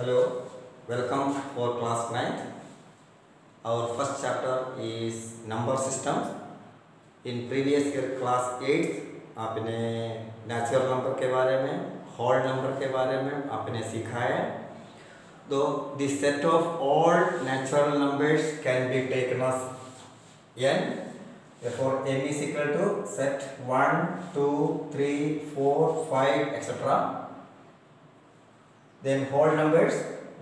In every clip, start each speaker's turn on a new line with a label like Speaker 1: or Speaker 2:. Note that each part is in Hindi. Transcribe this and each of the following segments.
Speaker 1: Hello, welcome for class 9. Our first chapter is number systems. In previous year class 8 आपने नेचुरल नंबर के बारे में होल नंबर के बारे में आपने सीखा है तो the set of all natural numbers can be taken as n therefore n is equal to set 1 2 3 4 5 etc then whole numbers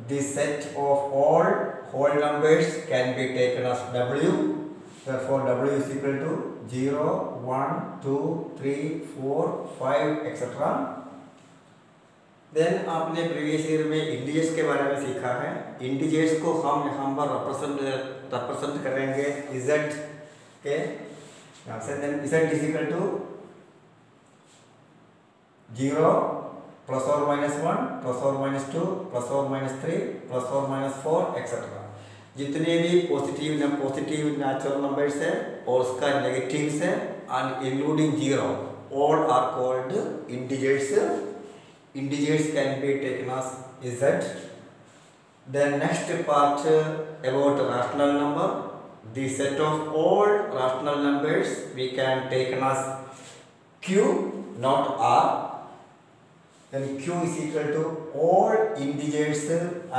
Speaker 1: the set of all whole numbers can be taken as w therefore w is equal to 0 1 2 3 4 5 etc then आपने प्रीवियस ईयर में इंटीजर्स के बारे में सीखा है इंटीजर्स को हम यहाँ पर रिप्रेजेंट रिप्रेजेंट करेंगे इजेड के यहाँ से then Z is equal to zero plus और माइनस वन प्लस और माइनस टू प्लस और माइनस थ्री प्लस और माइनस फोर एक्सेट्रा जितने भी पॉजिटिव पॉजिटिव नेचुरल नंबर्स है, और उसका नेगेटिव्स है and including zero all are called integers integers can be taken as z. Then next part about rational number. The set of all rational numbers we can take as q, not r. then q is equal to all integers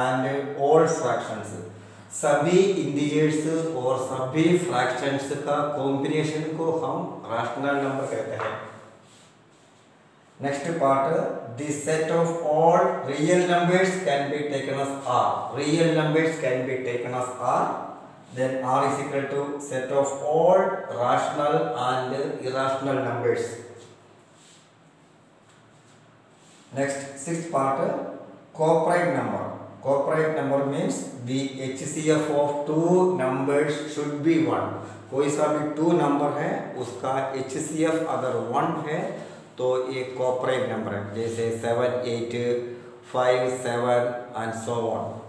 Speaker 1: and all fractions सभी इंटीजर्स और सभी फ्रैक्शंस का कॉम्बिनेशन को हम राशनल नंबर कहते हैं Next part, the set of all real numbers can be taken as R. Real numbers can be taken as R. Then R is equal to set of all rational and irrational numbers. Next, sixth part, coprime number. Coprime number means the HCF of two numbers should be one. कोई सा भी टू नंबर है उसका एच सी एफ़ अगर वन है तो ये कॉपरेट नंबर है जैसे seven eight five seven and so on